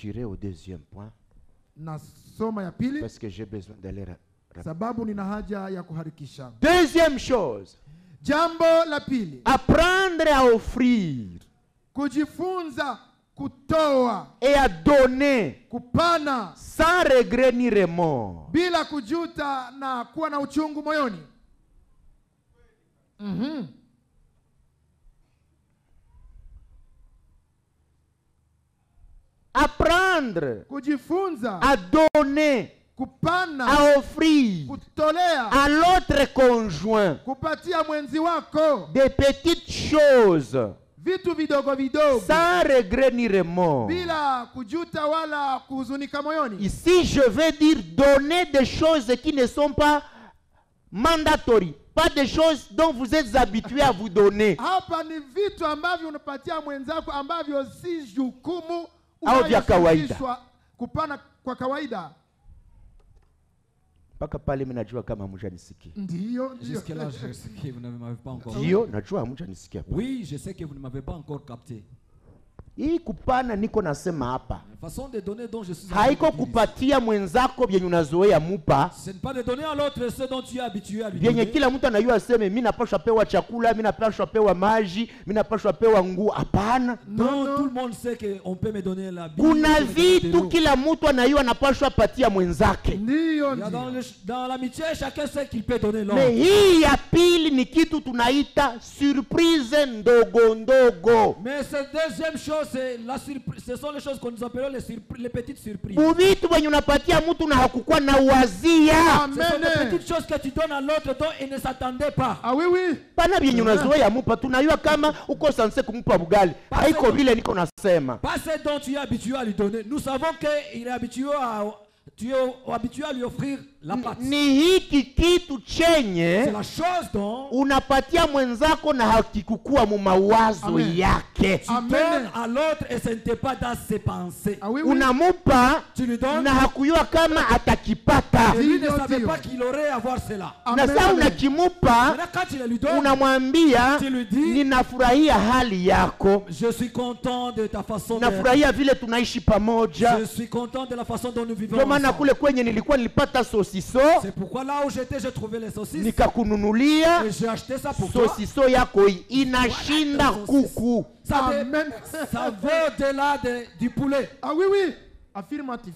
J'irai au deuxième point nasoma ya pili parce que j'ai besoin d'aller. ra- ra- sababu nina haja ya kuharikisha Deuxième chose, jambo la pili apprendre à offrir kujifunza kutoa et à donner kupana sans regret ni remords. bila kujuta na kuwa na uchungu moyoni mm-hmm. Apprendre. Kujifunza. À donner, kupana à offrir. Kutolea. À l'autre conjoint. Kupatia mwenzi wako. Des petites choses. Vitu vidogo vidogo. Sans regret ni remords. bila kujuta wala kuhuzunika moyoni. Ici, je veux dire donner des choses qui ne sont pas mandatory, pas des choses dont vous êtes habitués à vous donner. hapa ni vitu ambavyo unapatia mwenzako ambavyo si jukumu Au vya kawaida. kupana kwa kawaida. Mpaka pale mi najua kama hamjanisikia Ndio, ndiyo. Najua hamjanisikia Oui, je sais que vous ne m'avez pas encore capté. hii kupana niko nasema hapa La façon de donner dont je suis en train haiko kupatia mwenzako vyenye unazoea mupa Ce n'est pas de donner à l'autre ce dont tu es habitué à lui vyenye donner. kila mtu anajua aseme mi napashwa pewa chakula mi napashwa pewa maji mi napashwa pewa nguo hapana Non, non. tout le monde sait qu'on peut me donner la Bible. kuna on peut me donner de vitu kila mtu anajua anapashwa patia mwenzake me l'autre. hii ya pili ni kitu tunaita surprise ndogo ndogo Mais cette deuxième chose, c'est la surprise. Ce sont les choses que nous les, surpri- les petites surprises. Uvitu wenye unapatia mtu na hakukuwa na wazia Ce sont petites choses que tu donnes à l'autre dont il ne s'attendait pas. ah oui oui Bana vyenye unazoea mupa tunajua kama uko sanse kumpa bugali haiko vile niko nasema Pas ce dont tu es habitué à lui donner. Nous savons qu'il est habitué à, tu es habitué à lui offrir la pati. Ni hiki kitu chenye unapatia mwenzako na hakikukua mu mawazo yake. Unamupa na hakuyua kama atakipata, na saa unakimupa unamwambia ninafurahia hali yako, nafurahia vile tunaishi pamoja. Je suis content de la façon dont nous vivons. Maana kule kwenye nilikuwa nilipata sosiso C'est pourquoi là où j'étais, j'ai trouvé les saucisses. Nikakununulia et j'ai acheté ça pour toi. sosiso yako. Inashinda kuku. Amen. ça va au-delà de- du poulet. ah oui oui. Affirmatif.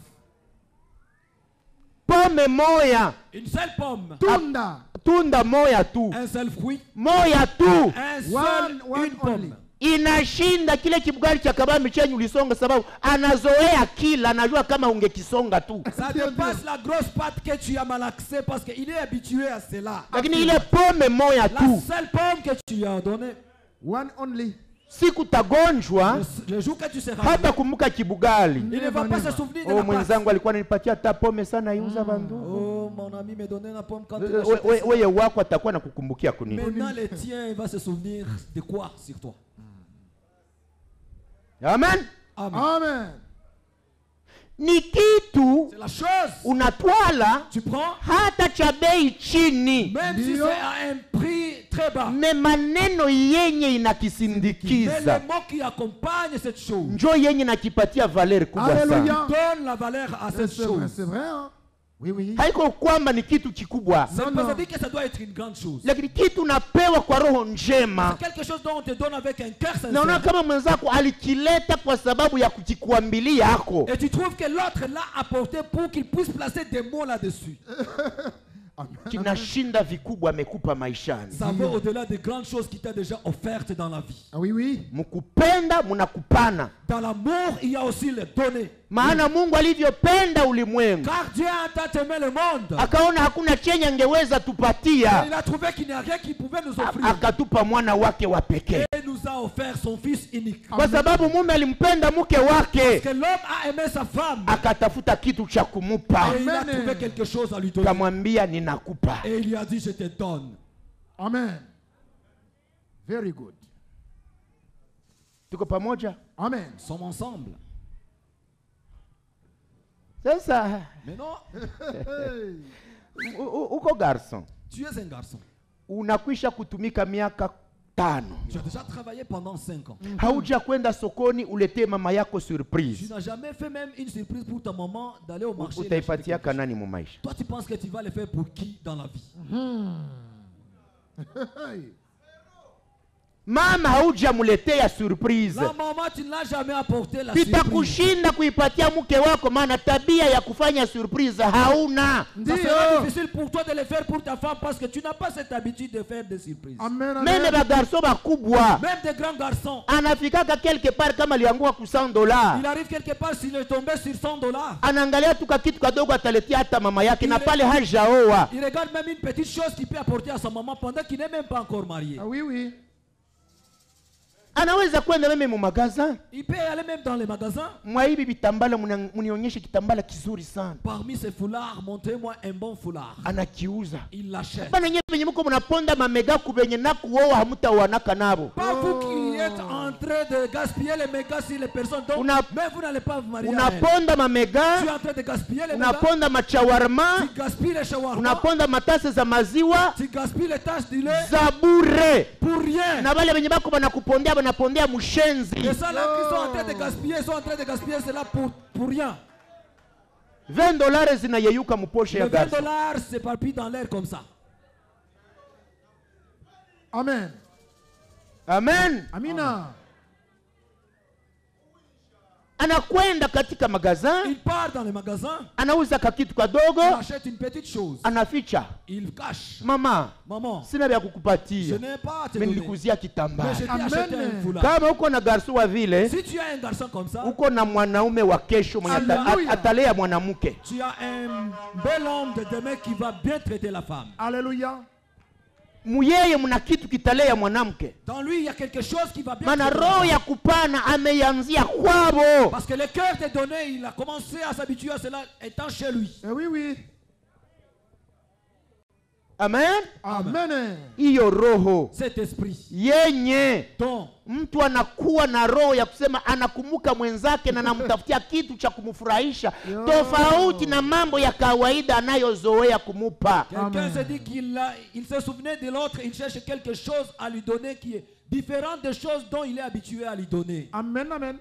Pome moya. Une seule pomme, tunda. Tunda moya tu. Un seul fruit, moya tu. Un seul, One- one une pomme. only. Inashinda kile kibugari cha kabambi chenye ulisonga sababu anazoea kila anajua kama ungekisonga tu. Ça Dieu, dépasse la grosse pâte que tu as malaxée parce qu'il est habitué à cela. lakini ile pome moya La tu. seule pomme que tu lui as donnée, one only. Siku tagonjwa le, le jour que tu seras hata kumbuka kibugali il ne va Never, pas never. se souvenir de oh, la pâte. mwenzangu alikuwa ananipatia hata pome sana iuza bandu. Oh, mon ami me donnait la amen. Amen. amen. Ni kitu C'est la chose. unatwala Tu prends, hata cha bei chini. Même si Dio. c'est à un prix très bas. me maneno yenye Mais inakisindikiza les mots qui accompagnent cette chose. Njo yenye nakipatia valeri kubwa sana Oui oui haiko kwamba ni kitu kikubwa Non, non. que ça doit être une grande chose. lakini kitu unapewa kwa roho njema C'est quelque chose dont on te donne avec un cœur naona kama mwenzako alikileta kwa sababu ya kujikuambilia yako Et tu trouves que l'autre l'a apporté pour qu'il puisse placer des mots là-dessus. kinashinda vikubwa amekupa maishani Ça va au-delà des grandes choses qu'il t'a déjà offertes dans la vie. ah oui oui mkupenda mnakupana Dans l'amour, il y a aussi le donner. maana mungu alivyopenda ulimwengu Car Dieu a tant aimé le monde. akaona hakuna chenye angeweza tupatia il a trouvé qu'il n'y a rien qui pouvait nous offrir. akatupa mwana wake wa pekee Nous a offert son fils unique. wake Que l'homme a aimé sa femme. Et il a Amen. trouvé quelque chose à lui donner. Et il lui a dit, je te donne. amen very good tuko pamoja? Amen Nous sommes ensemble. sasa Mais non, uko garson tu es un garçon. unakwisha kutumika miaka tano. Tu as déjà travaillé pendant 5 ans. hauja kwenda sokoni uletee mama yako Tu surprise n'as jamais fait même une surprise pour ta maman d'aller au marché. utaipatiaka nani mu maisha mama haujamuletea surprise La maman, tu ne l'as jamais apporté la surprise. itakushinda kuipatia mke wako maana tabia ya kufanya surprise hauna Ça sera Ndio. difficile pour toi de le faire pour ta femme parce que tu n'as pas cette habitude de faire des surprises. Amen, meme amen. bagarso bakubwa Même des grands garçons, anafikaka quelque part kama aliangua ku 100 dola il arrive quelque part s'il est tombé sur 100 dollars. anaangalia tu kakitu kadogo ataletea hata mama yake na pale hajaoa Il regarde même une petite chose qu'il peut apporter à sa maman pendant qu'il n'est même pas encore marié. Ah oui, oui. Anaweza kwenda meme mu magasin Il peut aller même dans les magasins. mwa hivi vitambala muna- munionyeshe kitambala kizuri sana Parmi ces foulards, montrez-moi un bon foulard. anakiuza Il l'achète. bana nyewe venye muko munaponda mamega kubenye nakuoa hamutaoanaka nabo Pas vous qui êtes en train de gaspiller les mégas sur les personnes. Donc, Una- mais vous n'allez pas vous marier. Tu es en train de gaspiller les mégas. unaponda machawarma Tu gaspilles les shawarma. unaponda matase za maziwa Tu gaspilles les taches du lait za bure pour rien. na wale wenye bako banakupondea mushenzi Et ça là qui sont en train de gaspiller, ils sont en train de gaspiller cela pour, pour rien. 20 dolari zinayeyuka muposhe Les ya 20 garso dollars s'éparpillent dans l'air comme ça. Amen. amen Amina. Anakwenda katika magazin Il part dans les magasins, anauza kakitu kadogo il achète une petite chose. anaficha Il cache. mama Maman, sina vya je kukupatia n'ai pas à te me donner. nilikuzia Mais kitambaa kama uko na garso wa vile Si tu as un garçon comme ça, uko na mwanaume wa kesho mwenye atalea mwanamke tu as un bel homme de demain qui va bien traiter la femme. Alléluia. Muyeye mna kitu kitalea mwanamke Dans lui, il y a quelque chose qui va bien maana traiter la roho femme. ya kupana ameianzia kwabo Parce que le cœur t'est donné, il a commencé à s'habituer à cela étant chez lui. Eh oui, oui. Amen? Amen. hiyo roho. Cet esprit. Yenye. Dont mtu anakuwa na roho ya kusema anakumbuka mwenzake na anamtafutia kitu cha kumfurahisha. Tofauti na mambo ya kawaida anayozoea kumupa. Quelqu'un se dit qu'il a- il se souvenait de l'autre, il cherche quelque chose à lui donner qui est différent des choses dont il est habitué à lui donner. Amen, amen.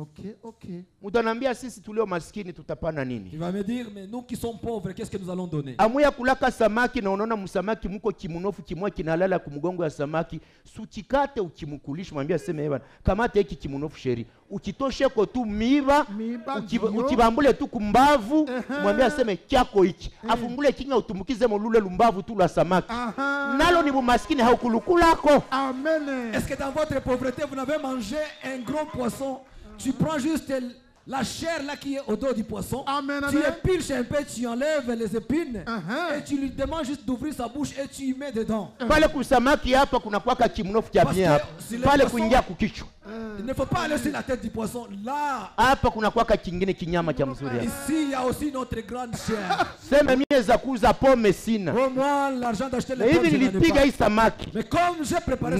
Ok, ok. mutanaambia sisi tulio maskini tutapana Il nini va me dire, mais nous qui sommes pauvres, qu'est-ce que nous allons donner? Amuya kulaka samaki na unaona msamaki muko kimunofu kimwa kinalala kumgongo ya samaki. Suchikate ukimukulisha mwambie aseme "Eh bana kamata hiki kimunofu sheri. Ukitosheko tu miba Miba ukibambule tu kumbavu Ehe. mwambie aseme kyako hiki. Afungule kinywa utumbukize molule lumbavu tu la samaki. Aha. nalo ni bumaskini haukulukulako Amen. Est-ce que dans votre pauvreté, vous n'avez mangé un gros poisson? Tu prends juste la chair là qui est au dos du poisson. Amen, tu amen. épilches un peu, tu enlèves les épines. Uh-huh. Et tu lui demandes juste d'ouvrir sa bouche et tu y mets dedans. Parce que si le pale poisson- kuingia Il ne faut pas aller sur la tête du poisson. Là, hapa kunakwaka kingine kinyama cha mzuri hapa ici, il y a aussi notre grande chair. sema mie za kuuza pome sina Au moins, l'argent d'acheter les pommes, hivi nilipiga hii samaki Mais comme j'ai préparé.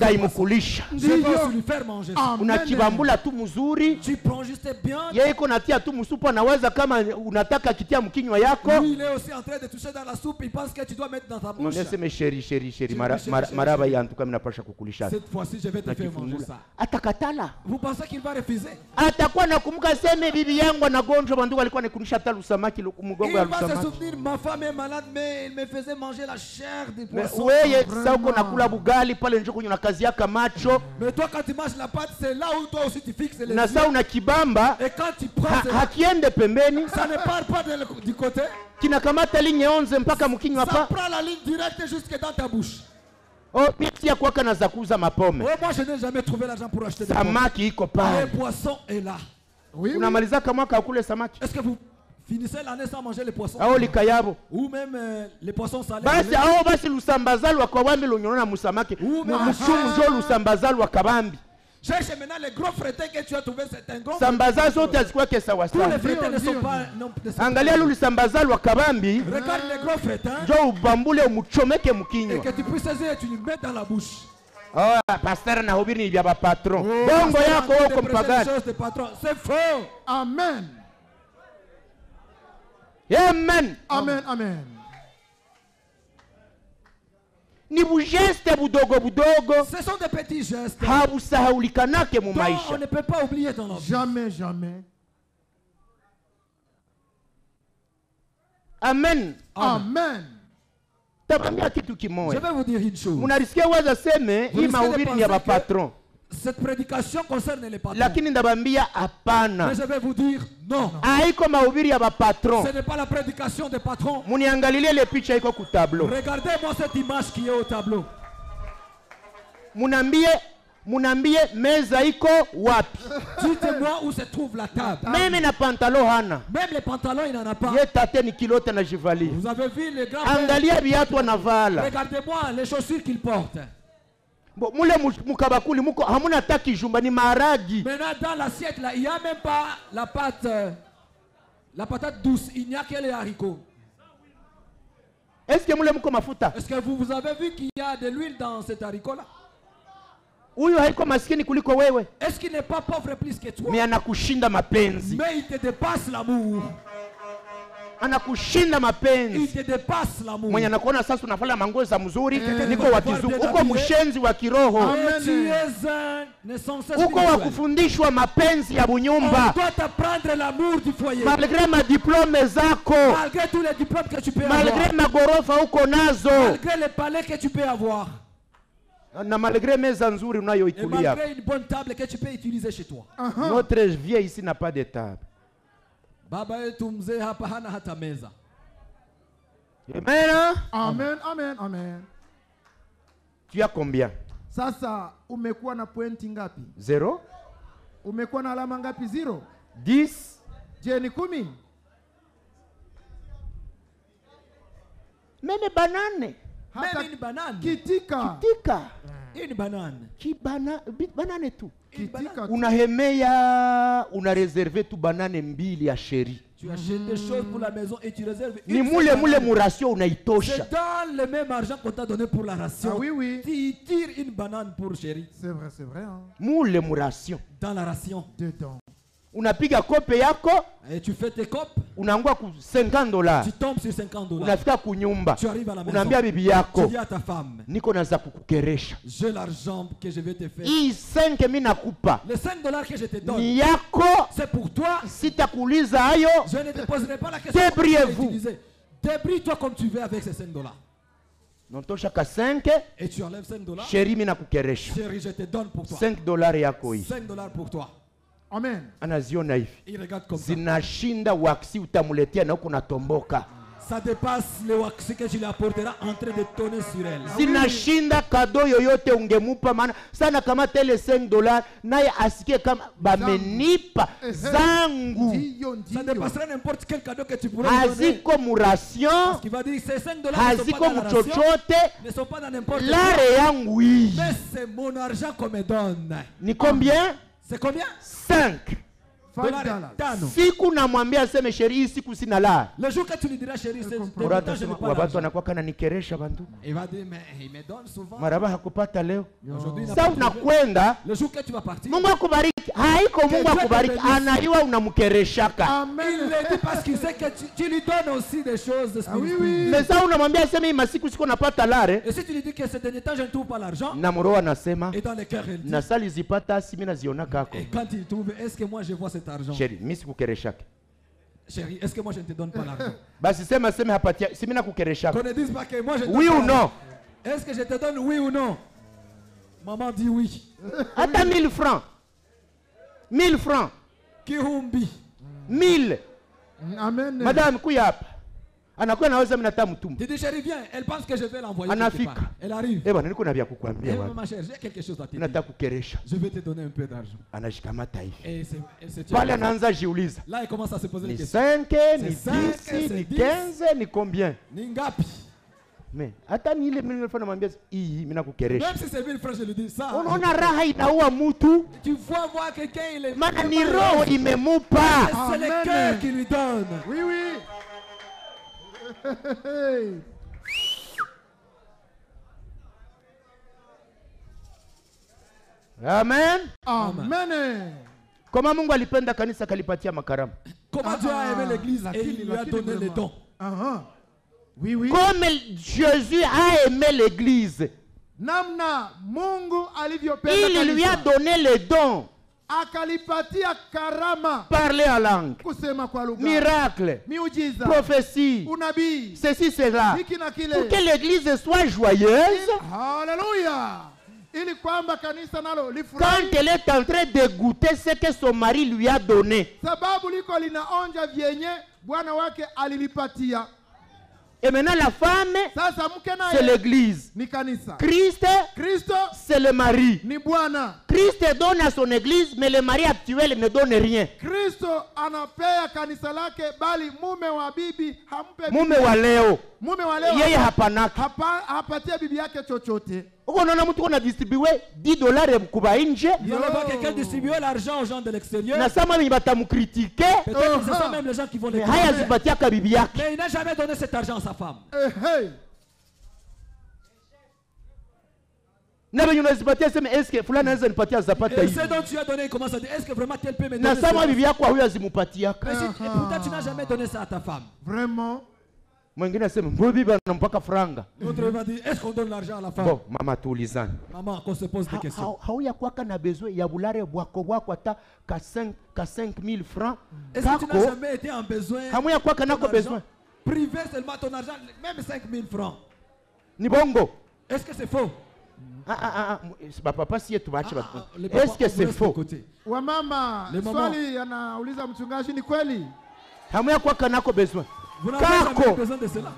Amen. unakibambula tu mzuri Tu prends juste bien. yeye iko natia tu msupu anaweza kama unataka kitia mkinywa yako Oui, il est aussi en train de toucher dans la soupe. Il pense que tu dois mettre dans ta bouche. naseme sheri sheri sheri Sheri, mara- sheri, mara- sheri, maraba yantuka minapasha kukulisha Cette fois-ci, je vais te faire manger ça. atakatala Vous pensez qu'il va refuser? Atakuwa nakumbuka seme bibi yangu anagonjwa bandugu alikuwa nikunisha hata lusamaki lu- Il mgongo ya va se lusamaki souvenir, ma femme est malade, mais il me faisait manger la chair des Me- poissons. weye sasa uko nakula bugali pale njo kwenye unakaziaka macho Mais toi, quand tu manges la pâte, c'est là où toi aussi tu fixes les na yeux. saa unakibamba Et quand tu prends, ha, hakiende pembeni ça ne part pas de du côté. kinakamata linye onze mpaka mkinywa Ça hapa prend la ligne directe jusque dans ta bouche. Oh, miti ya kuwaka na za kuuza mapome. Oh, moi, je n'ai jamais trouvé l'argent pour acheter des pommes. samaki iko Le pale poisson est là. Oui, oui. unamalizaka mwaka akule samaki? Est-ce que vous finissez l'année sans manger les poissons? Ao likayabo. Ou même euh, les poissons salés. Basi au lait ao basi lusambazalu akabambi lunyonona musamaki. Ume- muchumu njo lusambazalu akabambi Cherche maintenant les gros frettins que tu as trouvé. C'est un gros sambaza zote hazikuwake Tous les sawasawa frettins ne Ndio, sont ndio. pas. non, ne sont angalia pas- lu lisambazalu akabambi Regarde les gros frettins. njo ubambule umuchomeke Et mkinywa que tu puisses saisir et tu lui mets dans la bouche. oh, pastor nahubiri ni vya bapatron Oh, bongo yako les mpagani choses de patron. C'est faux. Amen. amen Amen. Amen. Ni bugeste budogo budogo Ce sont des petits gestes habusahaulikanake mu dont on maisha ne peut pas oublier dans notre. Jamais, jamais. amen Amen. tabambia kitu Je vais vous dire une chose. munarisikia waza seme Vous hii risquez de mahubiri ni ya bapatron Cette prédication concerne les patrons. lakini ndabambia hapana Mais je vais vous dire non. haiko mahubiri ya bapatron Ce n'est pas la prédication des patrons. muniangalilie ile picha iko ku tableau Regardez-moi cette image qui est au tableau. munambie munambie meza iko wapi? Dites-moi où se trouve la table. meme na pantalo hana Même les pantalons, il n'en a pas. ye tate ni kilote na jivali Vous avez vu les grands angalia viatu anavala Regardez-moi les chaussures qu'il porte. Bo, mule mu- mukabakuli muko hamuna hata kijumba ni maharagi Maintenant, dans l'assiette, là, il n'y a même pas la pâte, euh, la patate douce. Il n'y a que les haricots. eske mule muko mafuta? Est-ce que vous, vous avez vu qu'il y a de l'huile dans cet haricot-là? Huyu haiko maskini kuliko wewe Est-ce qu'il n'est pas pauvre plus que toi? Anakushinda mapenzi Mais il te dépasse l'amour. anakushinda mapenzi. Mwenye anakuona sasa unafanya mangoza mzuri, niko watizu uko mshenzi wa kiroho, uko wa kufundishwa mapenzi ya bunyumba, malgre madiplome zako, malgre magorofa uko nazo. Na malgré meza nzuri unayoikulia, uh-huh. notre vie ici n'a pas de table. Baba yetu mzee hapa hana hata meza. Amen. Amen, amen, amen. tu as combien Sasa umekuwa na pointi ngapi? zero Umekuwa na alama ngapi? Zero. 10 Je, ni kumi? Mene banane Hata Mene ni banane. kitika. Kitika. Hii ni banane. Ki bana, banane tu. Unahemea unareserve tu banane mbili ya sheri Tu achètes des choses pour la maison et tu réserves ni une mule mule banane. muratio unaitosha C'est dans le même argent qu'on t'a donné pour la ration. Ah oui, oui. Tu tires une banane pour chérie. C'est vrai, c'est vrai. Hein? mule muratio Dans la ration. Dedans. Unapiga kope yako Et tu fais tes copes. unaangua ku 50 dollars Tu tombes sur 50 dollars. unafika kunyumba Tu arrives à la maison. unaambia bibi Tu yako dis à ta femme. niko naza kukukeresha J'ai l'argent que je vais te faire. hii 5 mi nakupa Les 5 dollars que je te donne. ni yako C'est pour toi. sitakuuliza hayo Je ne te poserai pas la question. Débrouillez-vous. tu. Débrouille-toi comme tu veux avec ces 5 dollars. natoshaka 5 Et tu enlèves 5 dollars. sheri mi nakukeresha Chérie, je te donne pour toi. 5 dollars yako hii 5 dollars pour toi. Amen. anaziona hivi Il regarde comme ça. zinashinda waksi utamuletea na huko natomboka Ça dépasse le wax que tu lui apporteras en train de tonner sur elle. zinashinda kado yoyote ungemupa maana sana kamata ile 5 dollars naye asikie kama bamenipa zangu Ça ndiyo. dépasserait n'importe quel cadeau que tu pourrais lui donner. haziko muration Parce qu'il va dire ces 5 dollars ne sont haziko pas dans la ration, muchochote ne sont pas dans n'importe quoi. lare yangu hii Mais c'est mon argent qu'on me donne. ni combien? C'est combien? 5. siku namwambia aseme sheri hii siku sina la. Watu wanakuwa hakupata leo. Sa unakwenda. Mungu akubariki. Haiko mungu akubariki. anaiwa unamkereshaka. Il Amen. le dit parce qu'il sait que tu, tu lui donnes aussi des choses Ah oui, spirituelles. oui. mesa unamwambia aseme hii masiku siko napata lare Et si tu lui dis que ces derniers temps, je ne trouve pas l'argent, na mroho anasema et dans le cœur, il dit, na sali zipata asi mi naziona kako. Et quand il trouve, est-ce que moi je vois cet argent? Sheri mi sikukereshaka Chérie, est-ce que moi je ne te donne pas l'argent? Basi sema seme hapatia si mi nakukereshaka. Qu'on ne dise pas que moi je te oui ou non? Est-ce que je te donne oui ou non? Maman dit oui. hata 1000 francs 1000 francs Kihumbi. 1000 Amen. madame kuya hapa anakuwa naweza mi nata mtumba Tu dis chérie, viens. Elle pense que je vais l'envoyer. Anafika. Elle arrive. Eh bwana niko na vya Eh, kukwambia bwana ma chère, j'ai quelque chose à te dire. nataka kukeresha Je vais te donner un peu d'argent. anashikamata hivi Et c'est pale anaanza jiuliza Là, il commence à se poser ni des questions. 5 ni C'est cinq, 10 c'est ni dix. 15 ni combien? Ningapi. Me hata ni ile mimi nilikuwa namwambia hii mimi nakukeresha Même si c'est bien frère, je le dis ça. unaona raha inaua mtu Tu vois voir quelqu'un, il est. maana ni roho imemupa C'est le cœur qui lui donne. Oui, oui. Amen Amen. kama mungu alipenda kanisa kalipatia makarama. Comment Dieu a aimé l'église et il lui a donné les dons. Aha. Oui, oui. comme Jésus a aimé l'église, namna mungu alivyopenda il lui a donné les dons. akalipatia karama. Parler en langue, kusema kwa lugha. Miracle, miujiza. Prophétie, unabii. Ceci, cela. hiki na Pour que l'église soit joyeuse, haleluya ili kwamba kanisa nalo quand elle est en train de goûter ce que son mari lui a donné. sababu liko linaonja vyenye bwana wake alilipatia Et maintenant, la femme, sasa mke c'est naye l'église. ni kanisa Christ, kristo c'est le mari. ni bwana Christ donne à son église, mais le mari actuel ne donne rien. kristo anapea kanisa lake bali mume wa bibi hampe mume wa leo mume wa leo yeye hapanaki mtu kona distribue 10 dolari kuba nje Vous allez voir quelqu'un distribuer l'argent aux gens de l'extérieur. na sama venye batamukritike Peut-être que ce Uh-huh. sont même les gens qui vont les haya bibi yake Mais il n'a jamais donné cet argent à sa femme. eh, hey. na venye unazipatia sema eske fulani anaweza nipatia zapata Et hivi ce dont tu as donné, il commence à dire, est-ce que vraiment tel peut me na donner sama ça bibi yako huyo azimupatiaka Mais si- et pourtant tu n'as jamais donné ça à ta femme. vraiment? Mwingine asema mbona bibi anampaka franga. L'autre va dire, est-ce qu'on donne l'argent à la femme bon mama tuulizane. Mama qu'on se pose des questions. ha- hauya kwaka na besoin ya bulare bwako bwako ata ka 5 ka 5000 francs. Est-ce que tu n'as jamais été en besoin hamuya kwaka nako besoin. Privé seulement ton argent, même 5000 francs. ni bongo. Est-ce que c'est faux? Ah, ah, ah, ah, bapapa sie tubache Ah, batu- ah, est-ce que c'est faux? Wa mama, swali anauliza mchungaji ni kweli? Hamuya kwaka nako besoin kako besoin de cela.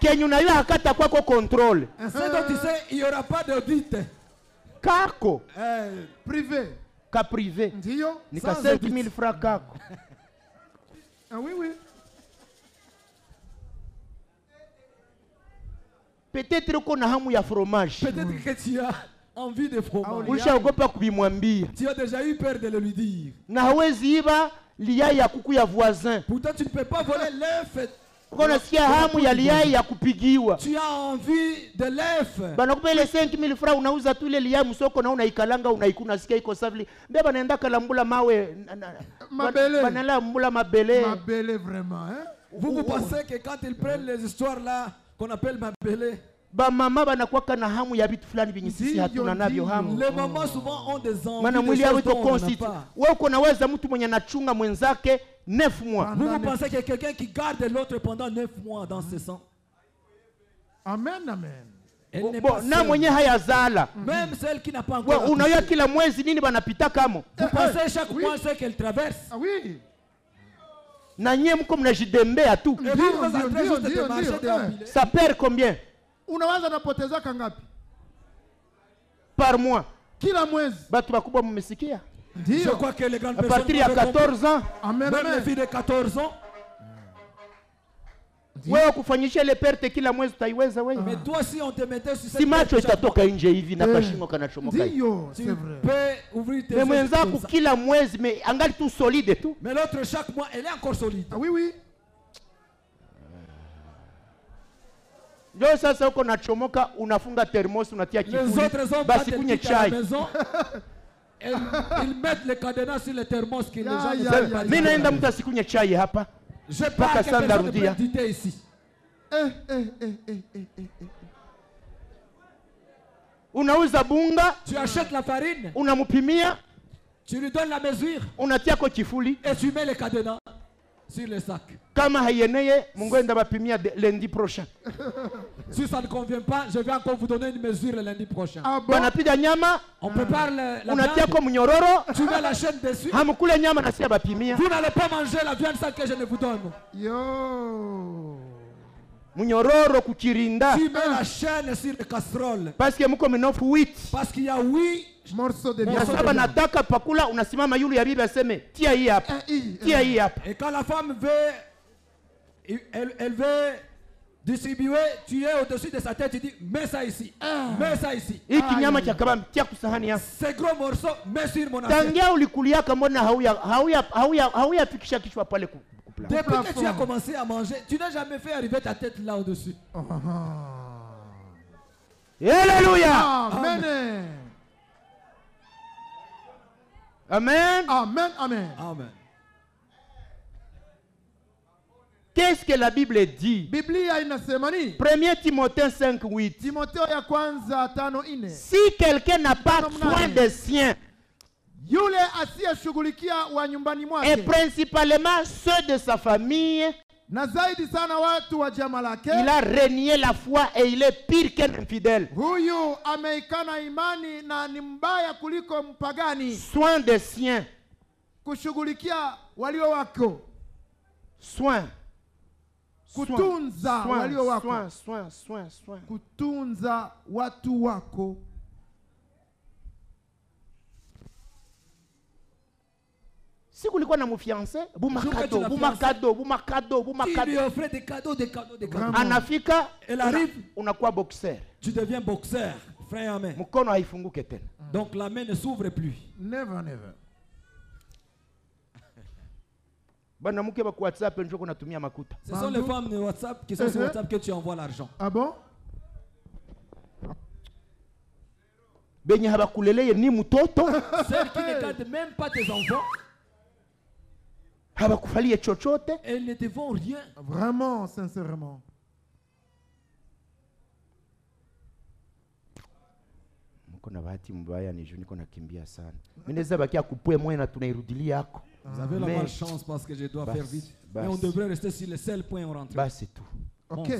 kenye unajua hakata kwako contrôle Ce dont tu sais, il n'y aura pas d'audit. kako Euh, privé ka privé ndiyo ni ka Sans 5000 audit. francs kako ah, oui, oui. peut-être uko na hamu ya fromage Peut-être que tu as envie de fromage. ulishaogopa kubimwambia Tu as déjà eu peur de le lui dire. na hawezi iba liyai ya kuku ya voisin Pourtant, tu ne peux pas voler l'œuf. uko nasikia hamu ya liyai ya kupigiwa? Tu as envie de l'œuf. banakupa ile 5000 francs unauza tu ile liyai msoko na unaikalanga unaikuna sikia iko savli mbe banaenda kalambula mawe Mabele. banalambula mabele mabele vraiment hein? Vous, vous pensez que quand ils prennent les histoires là, qu'on appelle Mabélé, bamama banakwaka na hamu ya vitu fulani vyenye sisi hatuna navyo ndiyo. hamu. Les mamans souvent ont des envies maana de mwili yao choses iko dont on n'en a constitute pas. wewe uko naweza mtu mwenye anachunga mwenzake 9 mois. Vous, vous Pendant pensez qu'il y a quelqu'un qui garde l'autre pendant 9 mois dans ses sangs. Amen amen. Na mwenye hayazala. Même celle qui n'a pas encore unajua accouché. kila mwezi nini banapita kamo? Vous pensez chaque Oui. mois ce qu'elle traverse. Ah oui. Na nyie mko mnajidembea tu. Ça perd combien? Unawaza napoteza kangapi? Par mois. Kila mwezi. Batu bakubwa mmesikia? Je ndio crois que les grandes a personnes partir ya m'avaient compris. 14 ans. Amen amen. de 14 ans. wewe kufanyisha ile perte kila mwezi utaiweza wewe? Mais toi, si on te mettait sur cette si macho itatoka nje hivi na Eh, kashingo kanachomoka hivi ndio Tu c'est vrai. peux ouvrir tes me yeux mwenzako kila mwezi me angali tu solide tu Mais l'autre, chaque mois, elle est encore solide. ah oui oui Leo sasa uko nachomoka, unafunga termosi, unatia kifuli, basi kunywe chai. mi naenda mtu asikunywe chai hapa. Mpaka saa ndarudia. Eh, eh, eh, Unauza bunga, unamupimia, unatia kwa kifuli et tu mets les cadenas. Sur le sac. kama bapimia lundi prochain Si ça ne convient pas, je vais encore vous donner une mesure le lundi prochain. ah bon? Banapiga nyama On prépare le- la unatiako viande, mnyororo tu mets la chaîne dessus. hamukule nyama nasia bapimia Vous n'allez pas manger la viande sans que je ne vous donne. yo mnyororo kuchirinda Tu mets la chaîne sur les casseroles. paske muko minofu wit Parce qu'il y a oui, morceau de na Morceau viande saba de viande. nataka pakula unasimama yulu ya bibi aseme tia hii hapa Eh, hii, eh. tia hii hapa et quand la femme veut, elle, elle veut distribuer, tu es au-dessus de sa tête, tu dis, mets ça ici, mets ça ici. hii kinyama Ai. cha kabambi tia kusahani hapa Ces gros morceaux, mets sur mon assiette. tangia ulikuliaka mbona hauya hauya hauya hauyafikisha kichwa pale Depuis que tu as commencé à manger, tu n'as jamais fait arriver ta tête là au-dessus. Ah, ah. haleluya amen. Amen. Amen amen. Amen. que Qu'est-ce que la Bible dit? Biblia inasema nini 1 Timothée 5, 8. timotheo ya kwanza tano nne Si quelqu'un n'a pas soin des siens, yule asiyeshughulikia wa nyumbani et mwake. principalement ceux de sa famille, na zaidi sana watu wa jama lake. il a renié la foi et il est pire qu'un infidèle. huyu ameikana imani na ni mbaya kuliko mpagani. Soin des siens, kushughulikia walio wako. Soin. Kutunza walio wako. soin, soin, soin, soin. kutunza watu wako si kulikuwa na mufiance buma l'as buma fiancé, kado buma kado buma Tu lui kado offrais des cadeaux, des cadeaux, des cadeaux. Vraiment. anafika Elle una- arrive. unakuwa boxer Tu deviens boxeur, frère mkono haifunguke tena Donc la main ne s'ouvre plus. never never bana mke baku whatsapp njo kunatumia makuta Ce sont les femmes de WhatsApp qui sont sur Mhm. WhatsApp que tu envoies l'argent. ah bon? Benye habakuleleye ni mtoto Celles qui ne gardent même pas tes enfants, habakufalie chochote. Elles ne te rien. vraiment sincèrement. Mko na bahati mbaya ni juu niko nakimbia sana. Mi naweza bakia kupwe moya na tunairudilia yako. Vous avez la malchance parce que je dois Bas- faire vite. bas- Mais on devrait rester sur les seuls points où on rentre. basi tu Bon, ok